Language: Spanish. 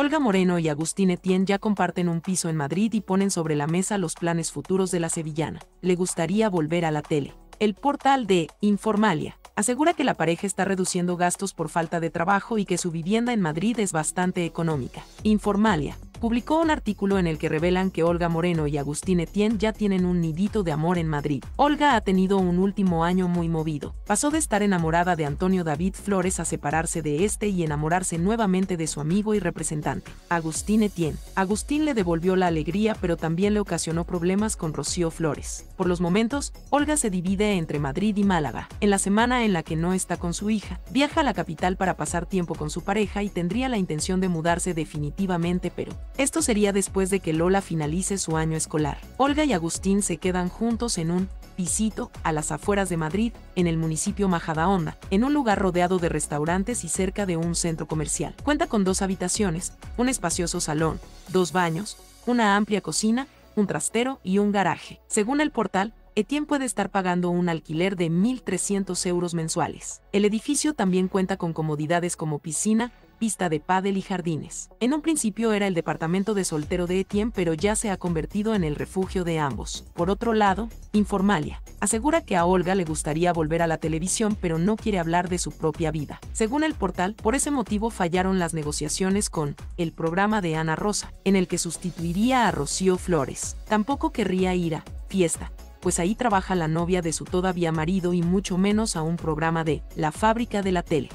Olga Moreno y Agustín Etienne ya comparten un piso en Madrid y ponen sobre la mesa los planes futuros de la sevillana. Le gustaría volver a la tele. El portal de Informalia asegura que la pareja está reduciendo gastos por falta de trabajo y que su vivienda en Madrid es bastante económica. Informalia publicó un artículo en el que revelan que Olga Moreno y Agustín Etienne ya tienen un nidito de amor en Madrid. Olga ha tenido un último año muy movido. Pasó de estar enamorada de Antonio David Flores a separarse de este y enamorarse nuevamente de su amigo y representante, Agustín Etienne. Agustín le devolvió la alegría pero también le ocasionó problemas con Rocío Flores. Por los momentos, Olga se divide entre Madrid y Málaga. En la semana en la que no está con su hija, viaja a la capital para pasar tiempo con su pareja y tendría la intención de mudarse definitivamente pero esto sería después de que Lola finalice su año escolar. Olga y Agustín se quedan juntos en un pisito a las afueras de Madrid, en el municipio Majadahonda, en un lugar rodeado de restaurantes y cerca de un centro comercial. Cuenta con dos habitaciones, un espacioso salón, dos baños, una amplia cocina, un trastero y un garaje. Según el portal, Etienne puede estar pagando un alquiler de 1.300 euros mensuales. El edificio también cuenta con comodidades como piscina, pista de pádel y jardines. En un principio era el departamento de soltero de Etienne, pero ya se ha convertido en el refugio de ambos. Por otro lado, Informalia asegura que a Olga le gustaría volver a la televisión, pero no quiere hablar de su propia vida. Según el portal, por ese motivo fallaron las negociaciones con el programa de Ana Rosa, en el que sustituiría a Rocío Flores. Tampoco querría ir a fiesta, pues ahí trabaja la novia de su todavía marido y mucho menos a un programa de La fábrica de la tele.